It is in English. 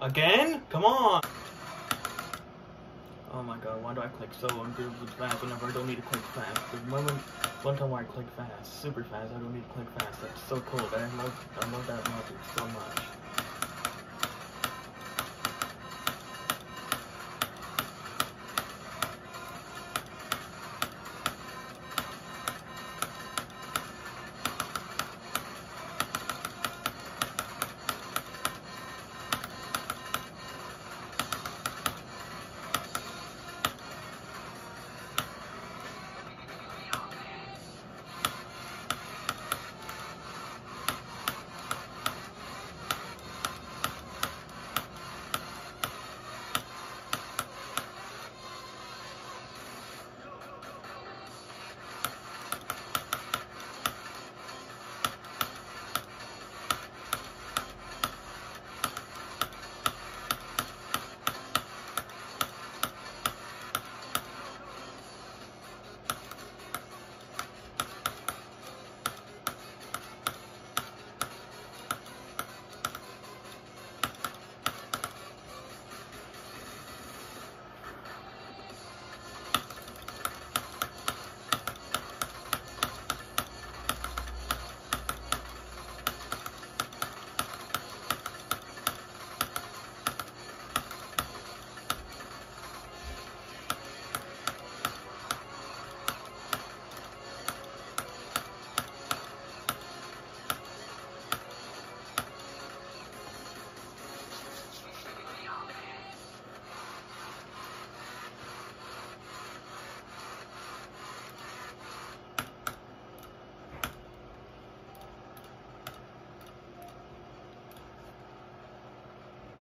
Again? Come on! Oh my god, why do I click so unbelievably fast whenever I don't need to click fast? The moment, one time where I click fast, super fast, I don't need to click fast. That's so cool. I love, I love that logic so much.